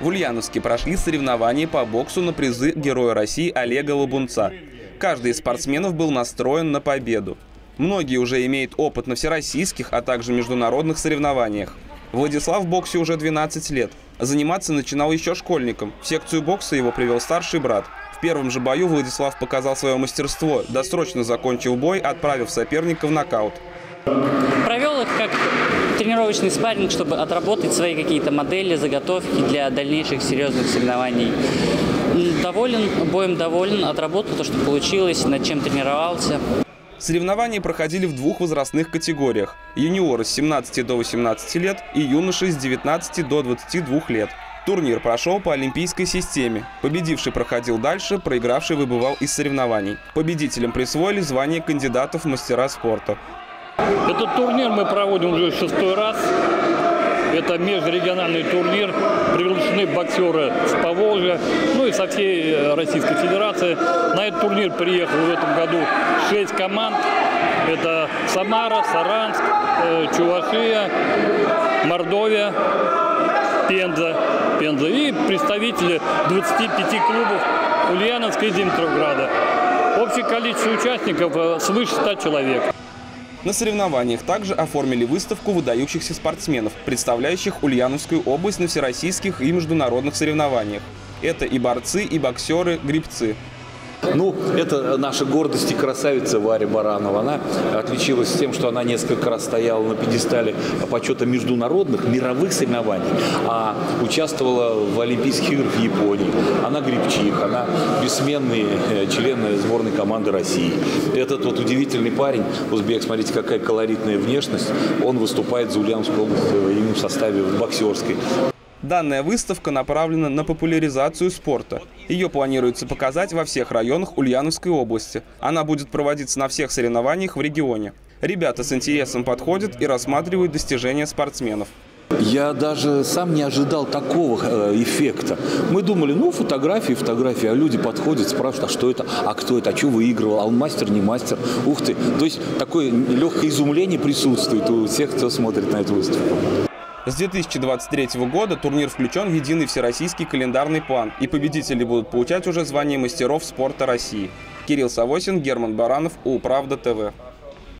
В Ульяновске прошли соревнования по боксу на призы Героя России Олега Лабунца. Каждый из спортсменов был настроен на победу. Многие уже имеют опыт на всероссийских, а также международных соревнованиях. Владислав в боксе уже 12 лет. Заниматься начинал еще школьником. В секцию бокса его привел старший брат. В первом же бою Владислав показал свое мастерство, досрочно закончил бой, отправив соперника в нокаут. Тренировочный спарринг, чтобы отработать свои какие-то модели, заготовки для дальнейших серьезных соревнований. Доволен, боем доволен, отработал то, что получилось, над чем тренировался. Соревнования проходили в двух возрастных категориях – юниоры с 17 до 18 лет и юноши с 19 до 22 лет. Турнир прошел по олимпийской системе. Победивший проходил дальше, проигравший выбывал из соревнований. Победителям присвоили звание кандидатов в мастера спорта. Этот турнир мы проводим уже шестой раз. Это межрегиональный турнир. Приглашены боксеры с Поволжья, ну и со всей э, Российской Федерации. На этот турнир приехал в этом году шесть команд. Это Самара, Саранск, э, Чувашия, Мордовия, Пенза, Пенза и представители 25 клубов Ульяновска и Димитровграда. Общее количество участников э, свыше 100 человек. На соревнованиях также оформили выставку выдающихся спортсменов, представляющих Ульяновскую область на всероссийских и международных соревнованиях. Это и борцы, и боксеры, грибцы. Ну, это наша гордость и красавица Варя Баранова. Она отличилась тем, что она несколько раз стояла на пьедестале почета международных, мировых соревнований, а участвовала в Олимпийских играх в Японии. Она грибчих, она бессменный э, член сборной команды России. Этот вот удивительный парень, узбек, смотрите, какая колоритная внешность, он выступает за Ульяновскую область в составе боксерской. Данная выставка направлена на популяризацию спорта. Ее планируется показать во всех районах Ульяновской области. Она будет проводиться на всех соревнованиях в регионе. Ребята с интересом подходят и рассматривают достижения спортсменов. Я даже сам не ожидал такого э, эффекта. Мы думали, ну, фотографии, фотографии, а люди подходят, спрашивают, а что это, а кто это, а что выигрывал, а он мастер, не мастер, ух ты. То есть такое легкое изумление присутствует у всех, кто смотрит на эту выставку. С 2023 года турнир включен в единый всероссийский календарный план, и победители будут получать уже звание мастеров спорта России. Кирилл Савосин, Герман Баранов, У Правда ТВ.